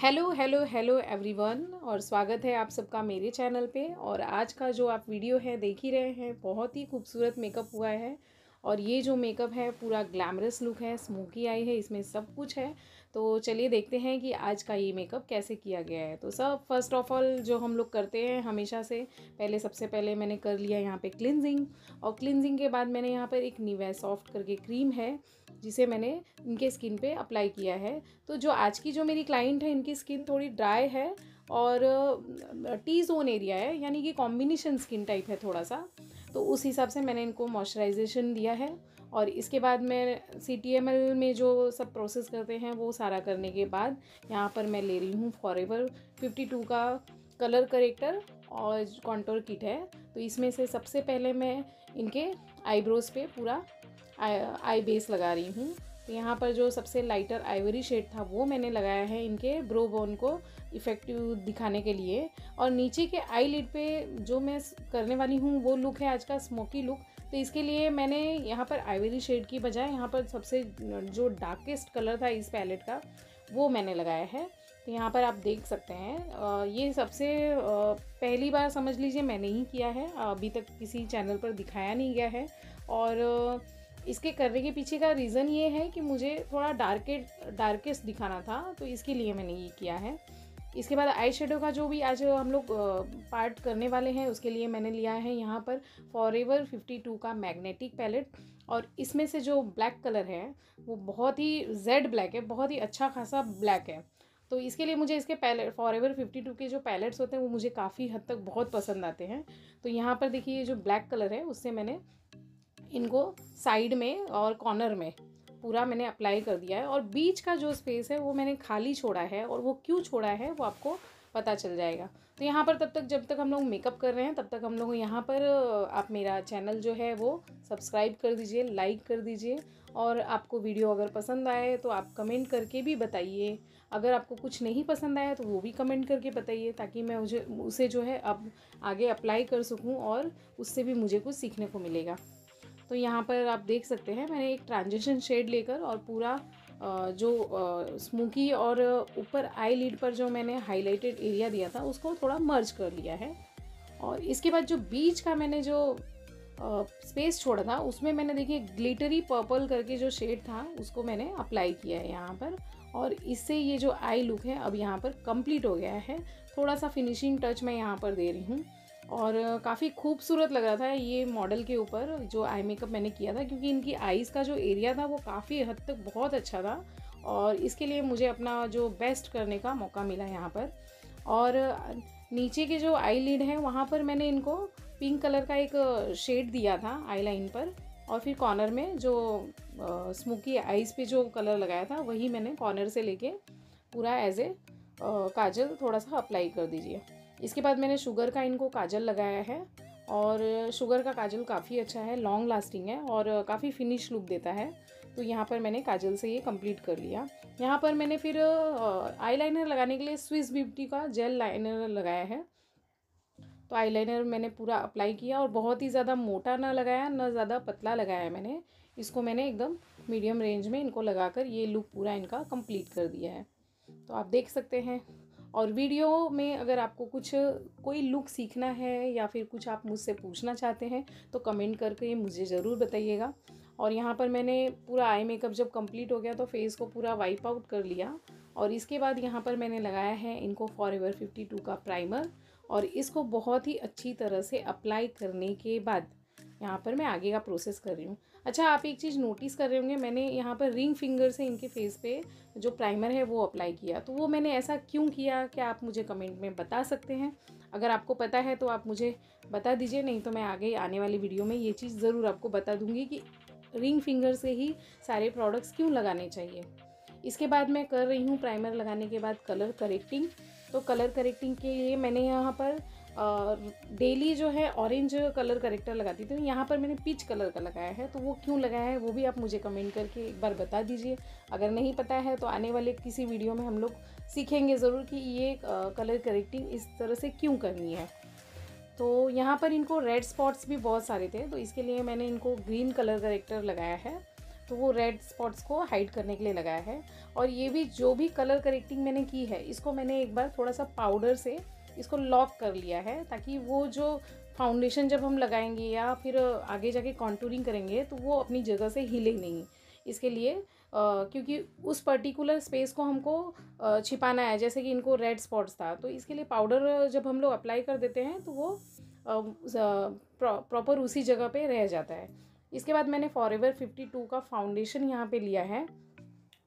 Hello hello hello everyone और स्वागत है आप सबका मेरे चैनल पे। और आज का जो आप वीडियो है, देख ही रहे हैं, बहुत ही खूबसूरत मेकअप हुआ है। और ये जो मेकअप है, पूरा ग्लैमरस लुक है, स्मोकी आई है, इसमें सब कुछ है। तो चलिए देखते हैं कि आज का ये मेकअप कैसे किया गया है। तो सब फ़र्स्ट ऑफ़ ऑल जो हम लोग करते हैं हमेशा से, पहले, सबसे पहले मैंने कर लिया यहाँ पे क्लिनजिंग और क्लिनजिंग के बाद मैंने यहाँ पर एक निवे सॉफ्ट करके क्रीम है। जिसे मैंने इनके स्किन पे अप्लाई किया है। तो जो आज की जो मेरी क्लाइंट है, इनकी स्किन थोड़ी ड्राई है और टी जोन एरिया है, यानी कि कॉम्बिनेशन स्किन टाइप है थोड़ा सा तो उस हिसाब से मैंने इनको मॉइस्चराइजेशन दिया है और इसके बाद मैं सी टी एम एल में जो सब प्रोसेस करते हैं, वो सारा करने के बाद यहाँ पर मैं ले रही हूँ फॉर एवर फिफ्टी टू का कलर करेक्टर और कॉन्टोर किट है। तो इसमें से सबसे पहले मैं इनके आईब्रोज़ पे पूरा आई आई बेस लगा रही हूँ। तो यहाँ पर जो सबसे लाइटर आइवरी शेड था, वो मैंने लगाया है इनके ब्रो बोन को इफ़ेक्टिव दिखाने के लिए। और नीचे के आई लिड पे जो मैं करने वाली हूँ, वो लुक है आज का स्मोकी लुक तो इसके लिए मैंने यहाँ पर आइवरी शेड की बजाय यहाँ पर सबसे जो डार्केस्ट कलर था इस पैलेट का, वो मैंने लगाया है। तो यहाँ पर आप देख सकते हैं ये सबसे पहली बार समझ लीजिए मैंने ही किया है। अभी तक किसी चैनल पर दिखाया नहीं गया है। और इसके करने के पीछे का रीज़न ये है कि मुझे थोड़ा डार्केट डार्केस्ट दिखाना था तो इसके लिए मैंने ये किया है। इसके बाद आई शेडो का जो भी आज हम लोग पार्ट करने वाले हैं, उसके लिए मैंने लिया है यहाँ पर फॉर एवर फिफ्टी टू का मैग्नेटिक पैलेट और इसमें से जो ब्लैक कलर है, वो बहुत ही जेड ब्लैक है, बहुत ही अच्छा खासा ब्लैक है। तो इसके लिए मुझे इसके palette for ever fifty two के जो पैलेट्स होते हैं, वो मुझे काफ़ी हद तक बहुत पसंद आते हैं। तो यहाँ पर देखिए ये जो ब्लैक कलर है, उससे मैंने इनको साइड में और कॉर्नर में। पूरा मैंने अप्लाई कर दिया है और बीच का जो स्पेस है, वो मैंने खाली छोड़ा है और वो क्यों छोड़ा है, वो आपको पता चल जाएगा। तो यहाँ पर तब तक, जब तक हम लोग मेकअप कर रहे हैं, तब तक हम लोग यहाँ पर आप मेरा चैनल जो है, वो सब्सक्राइब कर दीजिए लाइक कर दीजिए और आपको वीडियो अगर पसंद आए तो आप कमेंट करके भी बताइए। अगर आपको कुछ नहीं पसंद आया तो वो भी कमेंट करके बताइए, ताकि मैं मुझे उसे जो है, अब आगे अप्लाई कर सकूँ और उससे भी मुझे कुछ सीखने को मिलेगा। तो यहाँ पर आप देख सकते हैं, मैंने एक ट्रांजिशन शेड लेकर और पूरा जो स्मोकी और ऊपर आई लीड पर जो मैंने हाईलाइटेड एरिया दिया था, उसको थोड़ा मर्ज कर लिया है। और इसके बाद जो बीच का मैंने जो स्पेस छोड़ा था, उसमें मैंने देखिए ग्लिटरी पर्पल करके जो शेड था, उसको मैंने अप्लाई किया है यहाँ पर। और इससे ये जो आई लुक है, अब यहाँ पर कंप्लीट हो गया है। थोड़ा सा फिनिशिंग टच मैं यहाँ पर दे रही हूँ। और काफ़ी खूबसूरत लग रहा था ये मॉडल के ऊपर जो आई मेकअप मैंने किया था, क्योंकि इनकी आईज़ का जो एरिया था वो काफ़ी हद तक बहुत अच्छा था और इसके लिए मुझे अपना जो बेस्ट करने का मौका मिला यहाँ पर। और नीचे के जो आई लीड है, वहाँ पर मैंने इनको पिंक कलर का एक शेड दिया था आई लाइन पर और फिर कॉर्नर में जो स्मोकी आइज़ पे जो कलर लगाया था, वही मैंने कॉर्नर से लेके पूरा एज ए काजल थोड़ा सा अप्लाई कर दीजिए। इसके बाद मैंने शुगर का इनको काजल लगाया है और शुगर का काजल काफ़ी अच्छा है लॉन्ग लास्टिंग है और काफ़ी फिनिश लुक देता है। तो यहाँ पर मैंने काजल से ये कंप्लीट कर लिया। यहाँ पर मैंने फिर आईलाइनर लगाने के लिए स्विस ब्यूटी का जेल लाइनर लगाया है। तो आईलाइनर मैंने पूरा अप्लाई किया और बहुत ही ज़्यादा मोटा ना लगाया, ना ज़्यादा पतला लगाया मैंने। इसको मैंने एकदम मीडियम रेंज में इनको लगाकर ये लुक पूरा इनका कंप्लीट कर दिया है। तो आप देख सकते हैं और वीडियो में अगर आपको कुछ, कोई लुक सीखना है या फिर कुछ आप मुझसे पूछना चाहते हैं तो कमेंट करके मुझे ज़रूर बताइएगा। और यहाँ पर मैंने पूरा आई मेकअप जब कंप्लीट हो गया तो फेस को पूरा वाइप आउट कर लिया। और इसके बाद यहाँ पर मैंने लगाया है इनको फॉर एवर फिफ्टी टू का प्राइमर और इसको बहुत ही अच्छी तरह से अप्लाई करने के बाद यहाँ पर मैं आगे का प्रोसेस कर रही हूँ। अच्छा आप एक चीज़ नोटिस कर रहे होंगे, मैंने यहाँ पर रिंग फिंगर से इनके फेस पे जो प्राइमर है वो अप्लाई किया। तो वो मैंने ऐसा क्यों किया? क्या आप मुझे कमेंट में बता सकते हैं? अगर आपको पता है तो आप मुझे बता दीजिए, नहीं तो मैं आगे आने वाली वीडियो में ये चीज़ ज़रूर आपको बता दूँगी कि रिंग फिंगर से ही सारे प्रोडक्ट्स क्यों लगाने चाहिए। इसके बाद मैं कर रही हूँ प्राइमर लगाने के बाद कलर करेक्टिंग तो कलर करेक्टिंग के लिए मैंने यहाँ पर डेली जो है ऑरेंज कलर करेक्टर लगाती थी यहाँ पर मैंने पीच कलर का लगाया है तो वो क्यों लगाया है, वो भी आप मुझे कमेंट करके एक बार बता दीजिए। अगर नहीं पता है तो आने वाले किसी वीडियो में हम लोग सीखेंगे ज़रूर कि ये कलर करेक्टिंग इस तरह से क्यों करनी है। तो यहाँ पर इनको रेड स्पॉट्स भी बहुत सारे थे तो इसके लिए मैंने इनको ग्रीन कलर करेक्टर लगाया है तो वो रेड स्पॉट्स को हाइड करने के लिए लगाया है। और ये भी जो भी कलर करेक्टिंग मैंने की है, इसको मैंने एक बार थोड़ा सा पाउडर से इसको लॉक कर लिया है ताकि वो जो फाउंडेशन जब हम लगाएँगे या फिर आगे जाके कॉन्टूरिंग करेंगे तो वो अपनी जगह से हिले नहीं। इसके लिए आ, क्योंकि उस पर्टिकुलर स्पेस को हमको छिपाना है जैसे कि इनको रेड स्पॉट्स था। तो इसके लिए पाउडर जब हम लोग अप्लाई कर देते हैं तो वो प्रॉपर उसी जगह पे रह जाता है। इसके बाद मैंने फॉर एवर फिफ्टी टू का फाउंडेशन यहाँ पे लिया है।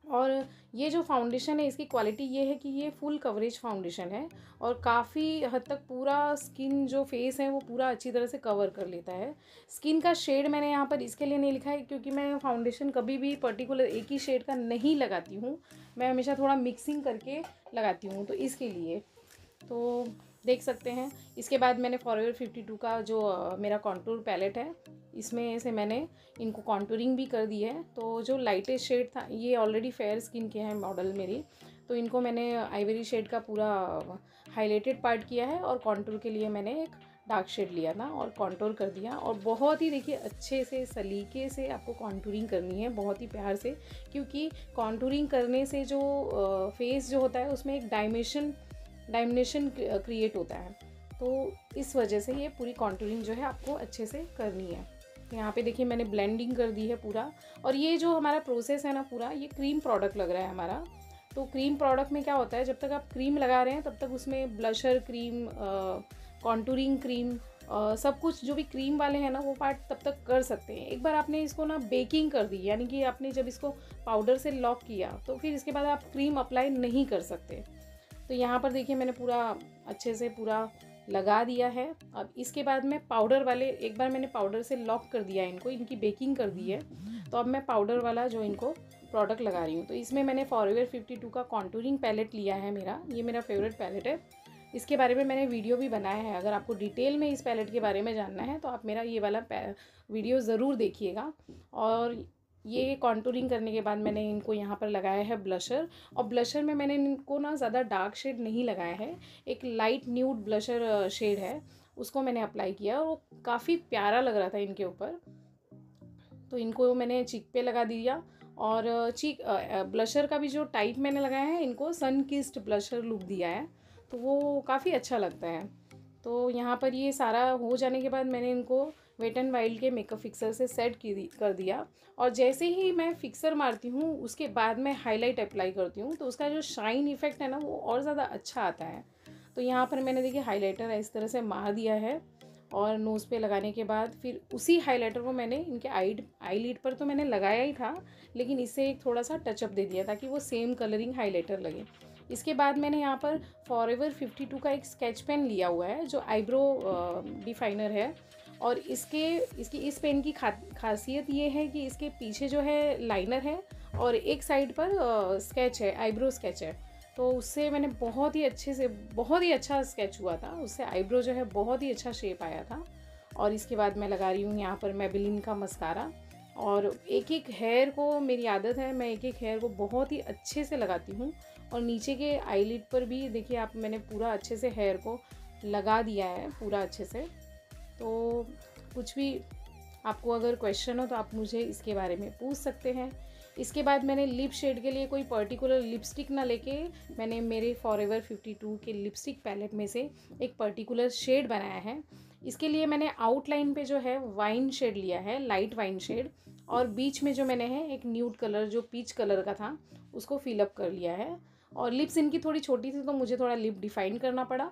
और ये जो फाउंडेशन है, इसकी क्वालिटी ये है कि ये फुल कवरेज फाउंडेशन है और काफ़ी हद तक पूरा स्किन जो फेस है, वो पूरा अच्छी तरह से कवर कर लेता है। स्किन का शेड मैंने यहाँ पर इसके लिए नहीं लिखा है क्योंकि मैं फाउंडेशन कभी भी पर्टिकुलर एक ही शेड का नहीं लगाती हूँ। मैं हमेशा थोड़ा मिक्सिंग करके लगाती हूँ तो इसके लिए। तो देख सकते हैं। इसके बाद मैंने फॉरएवर फिफ्टी टू का जो मेरा कॉन्टूर पैलेट है, इसमें से मैंने इनको कॉन्टूरिंग भी कर दी है। तो जो लाइटेस्ट शेड था, ये ऑलरेडी फेयर स्किन के हैं मॉडल मेरी। तो इनको मैंने आइवरी शेड का पूरा हाईलाइटेड पार्ट किया है और कॉन्टूर के लिए मैंने एक डार्क शेड लिया था और कॉन्टोर कर दिया। और बहुत ही देखिए, अच्छे से, सलीके से आपको कॉन्टूरिंग करनी है, बहुत ही प्यार से। क्योंकि कॉन्टूरिंग करने से जो फेस जो होता है, उसमें एक डायमेंशन डायमिनेशन क्रिएट होता है। तो इस वजह से ये पूरी कॉन्टूरिंग जो है आपको अच्छे से करनी है। यहाँ पे देखिए मैंने ब्लेंडिंग कर दी है पूरा। और ये जो हमारा प्रोसेस है ना पूरा ये क्रीम प्रोडक्ट लग रहा है हमारा। तो क्रीम प्रोडक्ट में क्या होता है जब तक आप क्रीम लगा रहे हैं तब तक उसमें blusher cream contouring cream Uh, सब कुछ जो भी क्रीम वाले हैं ना वो पार्ट तब तक कर सकते हैं। एक बार आपने इसको ना बेकिंग कर दी यानी कि आपने जब इसको पाउडर से लॉक किया तो फिर इसके बाद आप क्रीम अप्लाई नहीं कर सकते। तो यहाँ पर देखिए मैंने पूरा अच्छे से पूरा लगा दिया है। अब इसके बाद मैं पाउडर वाले, एक बार मैंने पाउडर से लॉक कर दिया इनको, इनकी बेकिंग कर दी है। तो अब मैं पाउडर वाला जो इनको प्रोडक्ट लगा रही हूँ। तो इसमें मैंने फॉरवेयर फिफ्टी टू का कॉन्टूरिंग पैलेट लिया है मेरा, ये मेरा फेवरेट पैलेट है। इसके बारे में मैंने वीडियो भी बनाया है। अगर आपको डिटेल में इस पैलेट के बारे में जानना है तो आप मेरा ये वाला वीडियो ज़रूर देखिएगा। और ये कॉन्टूरिंग करने के बाद मैंने इनको यहाँ पर लगाया है ब्लशर और ब्लशर में मैंने इनको ना ज़्यादा डार्क शेड नहीं लगाया है। एक लाइट न्यूड ब्लशर शेड है, उसको मैंने अप्लाई किया और वो काफ़ी प्यारा लग रहा था इनके ऊपर। तो इनको मैंने चीक पे लगा दिया और चीक ब्लशर का भी जो टाइप मैंने लगाया है, इनको सन किस्ट ब्लशर लुक दिया है। तो वो काफ़ी अच्छा लगता है। तो यहाँ पर ये सारा हो जाने के बाद मैंने इनको वेट एंड वाइल्ड के मेकअप फिक्सर से सेट की कर दिया। और जैसे ही मैं फिक्सर मारती हूँ, उसके बाद मैं हाईलाइट अप्लाई करती हूँ तो उसका जो शाइन इफ़ेक्ट है ना, वो और ज़्यादा अच्छा आता है। तो यहाँ पर मैंने देखिए हाईलाइटर इस तरह से मार दिया है और नोज़ पे लगाने के बाद फिर उसी हाइलाइटर को मैंने इनके आई आई लीड पर तो मैंने लगाया ही था, लेकिन इससे एक थोड़ा सा टचअप दे दिया ताकि वो सेम कलरिंग हाइलाइटर लगे। इसके बाद मैंने यहाँ पर फॉर एवर फिफ्टी टू का एक स्केच पेन लिया हुआ है, जो आईब्रो डिफाइनर है। और इसके, इसकी, इस पेन की खा, खासियत ये है कि इसके पीछे जो है लाइनर है और एक साइड पर स्केच है आईब्रो स्केच है। तो उससे मैंने बहुत ही अच्छे से, बहुत ही अच्छा स्केच हुआ था। उससे आईब्रो जो है बहुत ही अच्छा शेप आया था। और इसके बाद मैं लगा रही हूँ यहाँ पर मेबिलिन का मस्कारा और एक एक हेयर को, मेरी आदत है, मैं एक एक हेयर को बहुत ही अच्छे से लगाती हूँ। और नीचे के आईलिड पर भी देखिए आप, मैंने पूरा अच्छे से हेयर को लगा दिया है, पूरा अच्छे से। तो कुछ भी आपको अगर क्वेश्चन हो तो आप मुझे इसके बारे में पूछ सकते हैं। इसके बाद मैंने लिप शेड के लिए कोई पर्टिकुलर लिपस्टिक ना लेके मैंने मेरे फॉर एवर फिफ्टी टू के लिपस्टिक पैलेट में से एक पर्टिकुलर शेड बनाया है। इसके लिए मैंने आउटलाइन पे जो है वाइन शेड लिया है लाइट वाइन शेड और बीच में जो मैंने है एक न्यूड कलर जो पीच कलर का था, उसको फिलअप कर लिया है। और लिप्स इनकी थोड़ी छोटी थी तो मुझे थोड़ा लिप डिफाइन करना पड़ा।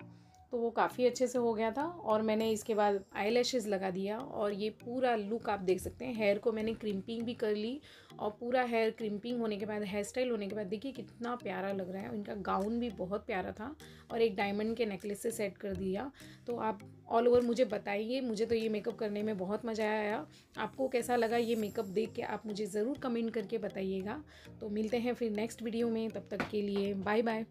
तो वो काफ़ी अच्छे से हो गया था और मैंने इसके बाद आई लगा दिया और ये पूरा लुक आप देख सकते हैं। हेयर को मैंने क्रिम्पिंग भी कर ली और पूरा हेयर क्रिम्पिंग होने के बाद हेयर स्टाइल होने के बाद देखिए कितना प्यारा लग रहा है। इनका गाउन भी बहुत प्यारा था और एक डायमंड के नेकलेस से सेट कर दिया। तो आप ऑल ओवर मुझे बताइए, मुझे तो ये मेकअप करने में बहुत मज़ा आया। आपको कैसा लगा ये मेकअप देख के आप मुझे ज़रूर कमेंट करके बताइएगा। तो मिलते हैं फिर नेक्स्ट वीडियो में, तब तक के लिए बाय बाय